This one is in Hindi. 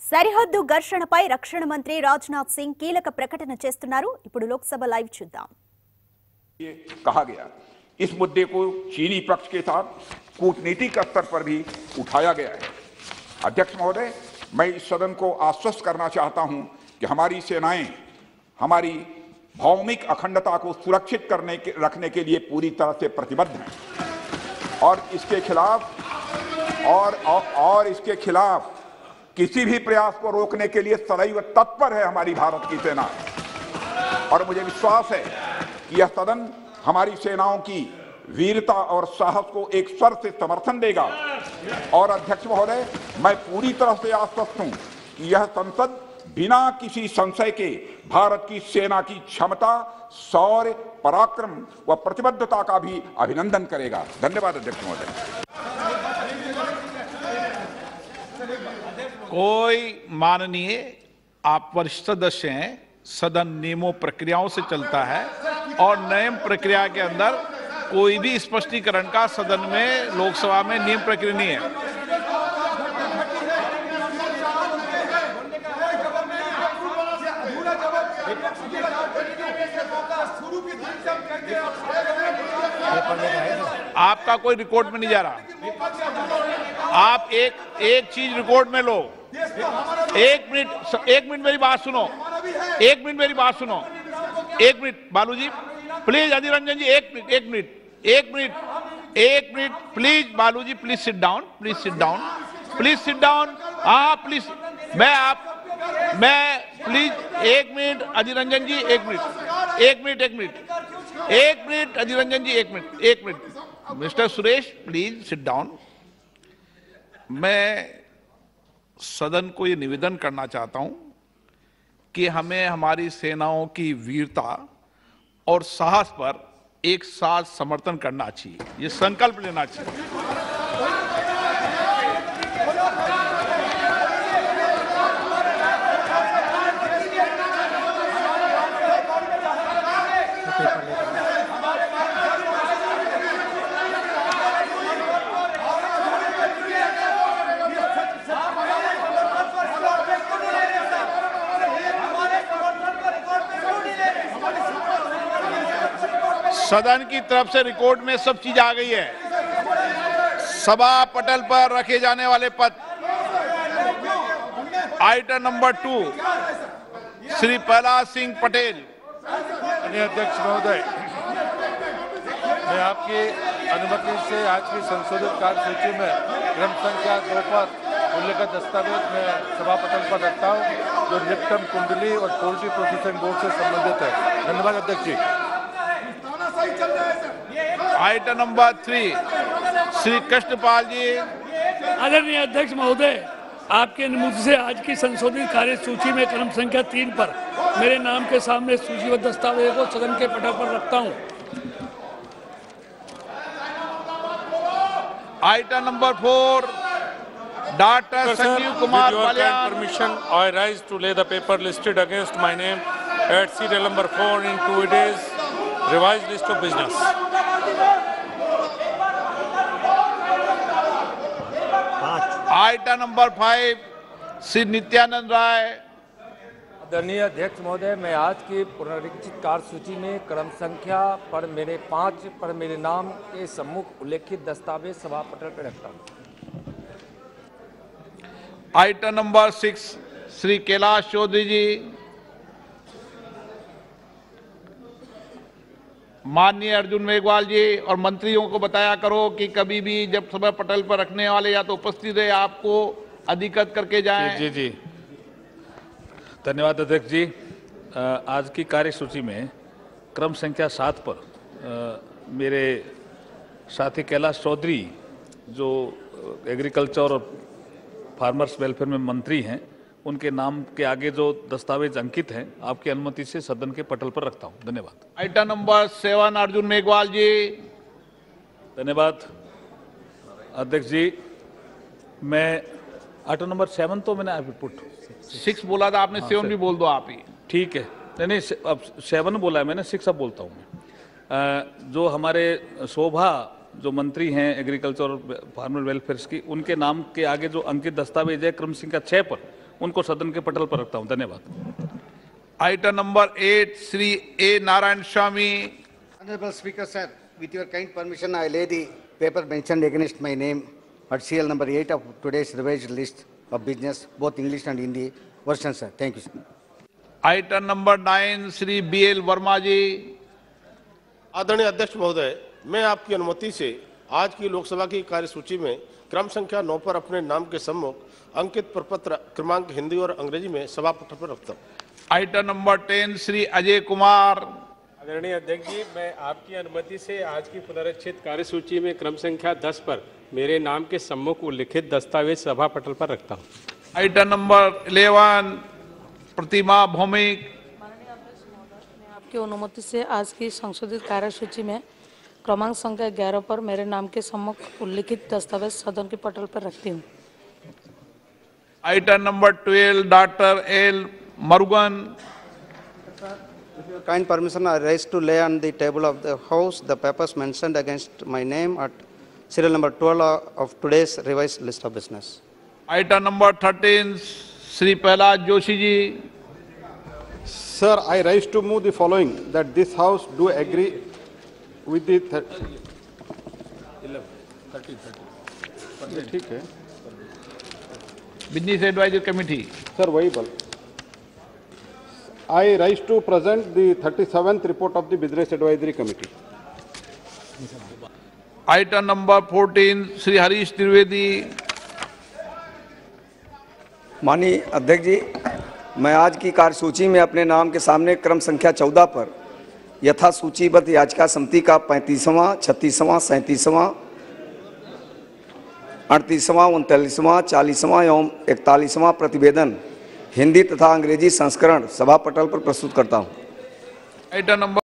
సరిహద్దు ఘర్షణపై రక్షణ మంత్రి రాజ్నాథ్ సింగ్ కీలక ప్రకటన చేస్తున్నారు ఇప్పుడు లోక్సభ లైవ్ చూద్దాం ये कहा गया इस मुद्दे को चीनी पक्ष के साथ कूटनीतिक स्तर पर भी उठाया गया है अध्यक्ष महोदय मैं इस सदन को आश्वस्त करना चाहता हूं कि हमारी सेनाएं हमारी भौमिक अखंडता को सुरक्षित करने के रखने के लिए पूरी तरह से प्रतिबद्ध हैं और इसके खिलाफ और, और और इसके खिलाफ किसी भी प्रयास को रोकने के लिए सदैव तत्पर है हमारी भारत की सेना। और मुझे विश्वास है कि यह सदन हमारी सेनाओं की वीरता और साहस को एक स्वर से समर्थन देगा। और अध्यक्ष महोदय, मैं पूरी तरह से आश्वस्त हूँ कि यह संसद बिना किसी संशय के भारत की सेना की क्षमता, शौर्य, पराक्रम व प्रतिबद्धता का भी अभिनंदन करेगा। धन्यवाद अध्यक्ष महोदय। कोई माननीय आप वरिष्ठ सदस्य हैं, सदन नियमों प्रक्रियाओं से चलता है और नियम प्रक्रिया के अंदर कोई भी स्पष्टीकरण का सदन में, लोकसभा में नियम प्रक्रिया नहीं है। आपका कोई रिकॉर्ड में नहीं जा रहा। आप एक एक चीज़ रिकॉर्ड में लो। एक मिनट एक मिनट मेरी बात सुनो एक मिनट मेरी बात सुनो एक मिनट बालू जी प्लीज़ अधीर रंजन जी एक मिनट एक मिनट एक मिनट एक minute please Balu ji please sit down please sit down please sit down हाँ प्लीज़ मैं आप मैं प्लीज़ एक मिनट अधीर रंजन जी एक मिनट एक मिनट एक मिनट एक मिनट अधीर रंजन जी एक मिनट एक minute mister Suresh please sit down मैं सदन को ये निवेदन करना चाहता हूँ कि हमें हमारी सेनाओं की वीरता और साहस पर एक साथ समर्थन करना चाहिए। ये संकल्प लेना चाहिए। सदन की तरफ़ से रिकॉर्ड में सब चीज़ आ गई है। सभा पटल पर रखे जाने वाले पद। Item number two Shri Prahlad Singh Patel. अध्यक्ष महोदय, मैं आपकी अनुमति से आज की संशोधित कार्यसूची में क्रम संख्या दो पर उल्लेखित दस्तावेज़ में सभा पटल पर रखता हूँ, जो निपटम कुंडली और पोल्ट्री प्रोसेसिंग बोर्ड से संबंधित है। धन्यवाद अध्यक्ष जी। Item number three Shri Krishnapal ji आदरणीय अध्यक्ष महोदय आपके अनुमति से आज की संशोधित कार्य सूची में क्रम संख्या तीन पर मेरे नाम के सामने सूचीबद्ध दस्तावेज़ को सदन के पटल पर रखता हूँ। Item number four doctor Sanjeev Kumar permission, I rise to lay the paper listed against my name at serial number four in two days, revised list of business. Item number five Shri Nityanand Rai आदरणीय अध्यक्ष महोदय मैं आज की पुनरीक्षित कार्यसूची में क्रम संख्या पर मेरे पाँच पर मेरे नाम के सम्मुख उल्लेखित दस्तावेज़ सभा पटल पर रखता हूँ। Item number six Shri Kailash Choudhary ji माननीय अर्जुन मेघवाल जी और मंत्रियों को बताया करो कि कभी भी जब समय पटल पर रखने वाले या तो उपस्थित रहे आपको अधिकृत करके जाएँ। जी जी। धन्यवाद अध्यक्ष जी। आज की कार्यसूची में क्रम संख्या सात पर अ, मेरे साथी कैलाश चौधरी जो एग्रीकल्चर और फार्मर्स वेलफेयर में मंत्री हैं उनके नाम के आगे जो दस्तावेज़ अंकित हैं आपकी अनुमति से सदन के पटल पर रखता हूँ। धन्यवाद। Item number seven Arjun Meghwal ji. धन्यवाद। अध्यक्ष जी मैं आइटम नंबर सेवन तो मैंने पुट सिक्स बोला था आपने सेवन भी बोल दो आप ही। ठीक है। नहीं नहीं अब सेवन बोला है मैंने सिक्स अब बोलता हूँ मैं। जो हमारे शोभा जो मंत्री हैं एग्रीकल्चर और फार्मर वेलफेयर की उनके नाम के आगे जो अंकित दस्तावेज़ है क्रम संख्या छः पर उनको सदन के पटल पर रखता हूँ। धन्यवाद। Item number eight Shri A Narayana Swamy speaker sir with your kind permission I lay the paper mention against my name but see number eight of today's revised list of business both English and Hindi version sir thank you item number nine Shri B L Verma ji आदरणीय अध्यक्ष महोदय मैं आपकी अनुमति से आज की लोकसभा की कार्यसूची में क्रम संख्या नौ पर अपने नाम के सम्मुख अंकित प्रपत्र क्रमांक हिंदी और अंग्रेज़ी में सभा पटल पर रखता हूँ। Item number ten Shri Ajay Kumar आदरणीय अध्यक्ष जी मैं आपकी अनुमति से आज की पुनरीक्षित कार्यसूची में क्रम संख्या 10 पर मेरे नाम के सम्मुख उल्लिखित दस्तावेज़ सभा पटल पर रखता हूँ। Item number eleven Pratima Bhoumik आपकी अनुमति से आज की संशोधित कार्यसूची में क्रमांक संख्या 11 पर मेरे नाम के सम्मुख उल्लिखित दस्तावेज़ सदन के पटल पर रखती हूँ item number twelve doctor L Murugan kind permission, I rise to lay on the table of the House the papers mentioned against my name at serial number 12 of today's revised list of business. Item number thirteen Shri Pralhad Joshi ji Sir, I rise to move the following, that this House do agree with the... thir- ठीक है। बिज़नेस एडवाइजरी कमेटी सर वही बल। I rise to present the 37th report of the Business Advisory Committee. Item number fourteen Shri Harish Trivedi माननीय अध्यक्ष जी मैं आज की कार्यसूची में अपने नाम के सामने क्रम संख्या चौदह पर यथा सूचीबद्ध याचिका समिति का पैंतीसवां, छत्तीसवां, सैंतीसवां, अड़तीसवां, उनतालीसवां, चालीसवां एवं इकतालीसवां प्रतिवेदन हिंदी तथा अंग्रेज़ी संस्करण सभा पटल पर प्रस्तुत करता हूँ। नंबर